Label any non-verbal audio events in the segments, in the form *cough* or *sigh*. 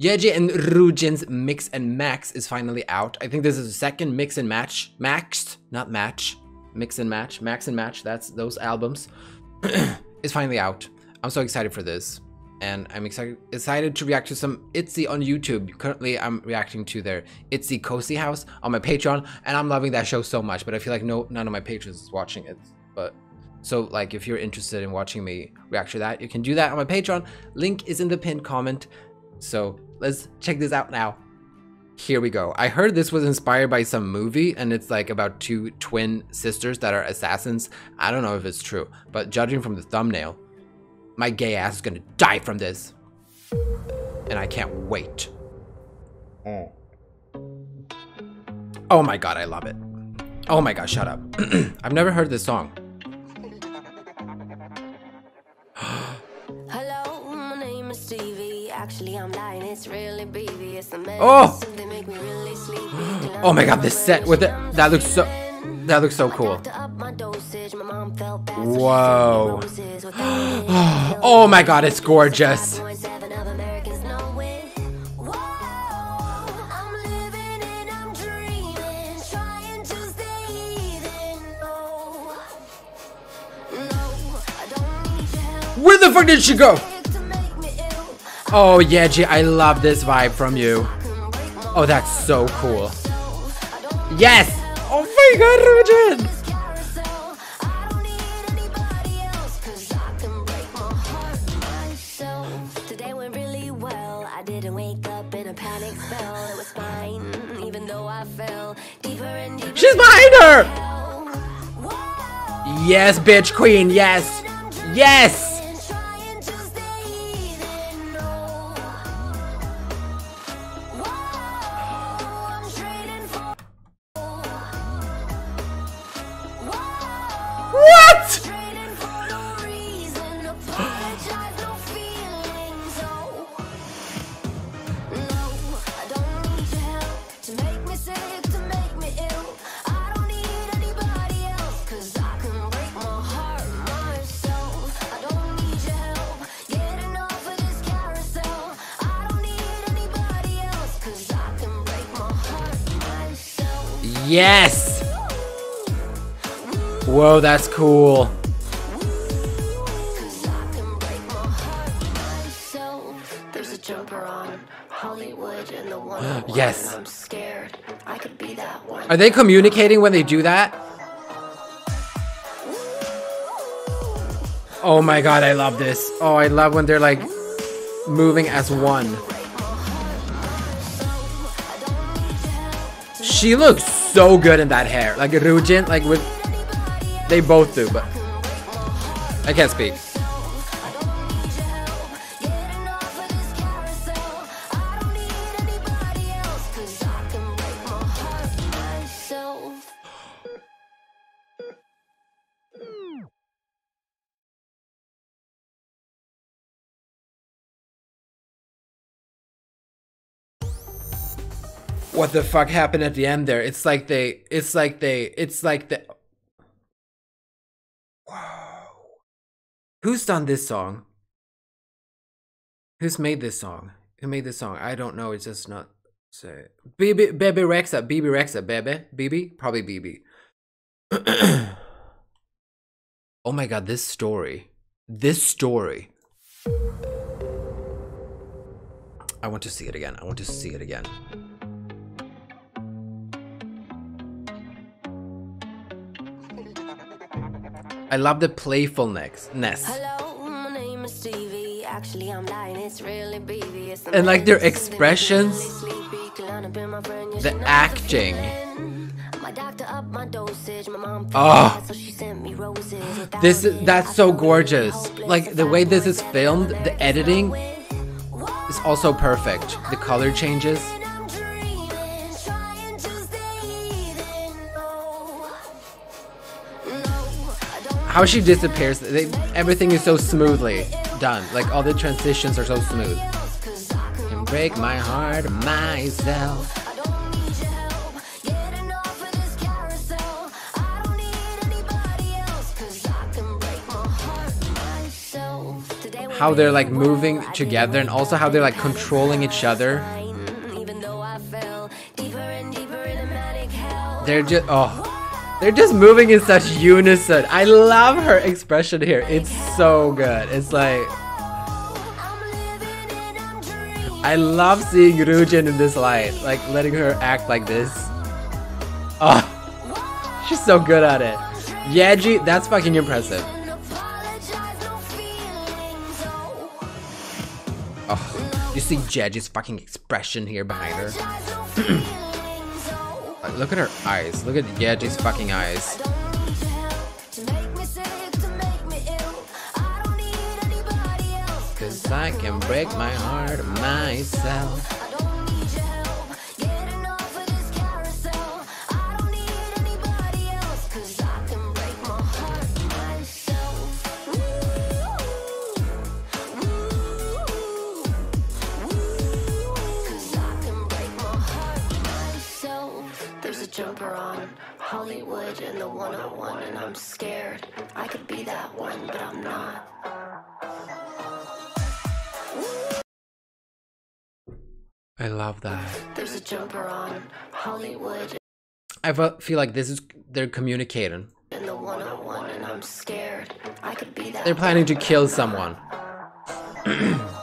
Yeji and Ryujin's Mix and Max is finally out. I think this is the second Mix and Match. Maxed, not Match. Mix and Match. Max and Match. That's those albums. *clears throat* is finally out. I'm so excited for this. And I'm excited excited to react to some Itzy on YouTube. Currently, I'm reacting to their Itzy Cozy House on my Patreon, and I'm loving that show so much. But I feel like no none of my patrons is watching it. But so like if you're interested in watching me react to that, you can do that on my Patreon. Link is in the pinned comment. So let's check this out now. Here we go. I heard this was inspired by some movie and it's like about two twin sisters that are assassins. I don't know if it's true, but judging from the thumbnail, my gay ass is gonna die from this. And I can't wait. Oh, oh my god, I love it. Oh my god, shut up. *clears throat* I've never heard this song. Actually, I'm lying. It's really Bebe. It's the Oh! They make me really sleepy. *gasps* Oh my god, this set with it. That looks so. That looks so cool. To up my dosage, my mom felt bad, so she Whoa. sent me roses without any *gasps* Oh my god, it's gorgeous. 5.7 of Americans know it. Whoa, I'm living and I'm dreaming, trying to stay even. No, no, I don't need your help Where the fuck did she go? Oh, Yeji, I love this vibe from you. Oh, that's so cool. Yes! Oh my god, Ryujin! Carousel, I don't need anybody else, 'cause I Yes! Whoa, that's cool. Cause I can break my heart myself. There's a jumper on Hollywood and the one. *gasps* Yes. I'm scared. I could be that one. Are they communicating when they do that? Oh my god, I love this. Oh, I love when they're like moving as one. She looks so good in that hair. Like Ryujin, like with they both do, but I can't speak. What the fuck happened at the end there? It's like they it's like they it's like the. Who's done this song? Who's made this song? Who made this song? I don't know. It's just not say. BB Bebe Rexha, Bebe Rexha, Bebe, BB, probably BB. *clears throat* oh my god, this story. This story. I want to see it again. I want to see it again. I love the playfulness. ness. Hello, my name is Stevie. Actually, I'm lying. It's really It's And, like, their medicine that makes me expressions, really sleepy. Clown up in my brain, you the acting. something. My doctor upped my dosage. My mom felt Oh. bad, so she sent me roses. Without This is that's so gorgeous. Like the way this is filmed, the editing is also perfect. The color changes. How she disappears, they, everything is so smoothly done. Like all the transitions are so smooth. Can break my heart myself. I don't need your help getting off of this carousel. I don't need anybody else. Cause I can break my heart myself. Today how they're like moving together and also how they're like controlling each other. Even though I fell deeper and deeper in a manic hell. They're just oh they're just moving in such unison. I love her expression here. It's so good. It's like. I love seeing Ryujin in this light, like letting her act like this. Oh, *laughs* she's so good at it. Yeji, that's fucking impressive. Oh, you see Yeji's fucking expression here behind her. *clears throat* look at her eyes. Look at Yeji's fucking eyes. I don't need your help to make me sick, to make me ill. I don't need anybody else. Cause I can break my heart myself. 101, and I'm scared. I could be that one, but I'm not. I love that. There's a jumper on Hollywood I feel like this is they're communicating. in the 101 and I'm scared. I could be that. They're planning to kill someone. *clears throat*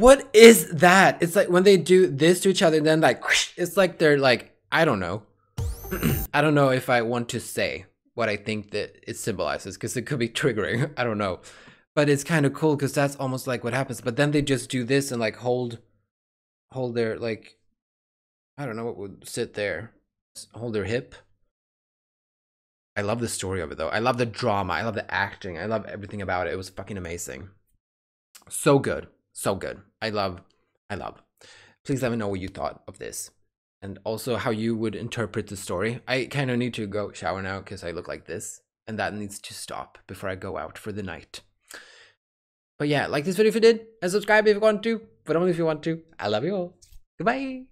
What is that? It's like when they do this to each other, then like it's like they're like I don't know. *clears throat* I don't know if I want to say what I think that it symbolizes because it could be *laughs* triggering. I don't know, but it's kind of cool because that's almost like what happens. But then they just do this and like hold, hold their like, I don't know what would sit there, hold their hip. I love the story of it though. I love the drama. I love the acting. I love everything about it. It was fucking amazing. So good. So good. I love I love. Please let me know what you thought of this. And also how you would interpret the story. I kind of need to go shower now because I look like this. And that needs to stop before I go out for the night. But yeah, like this video if you did, and subscribe if you want to, but only if you want to. I love you all. Goodbye.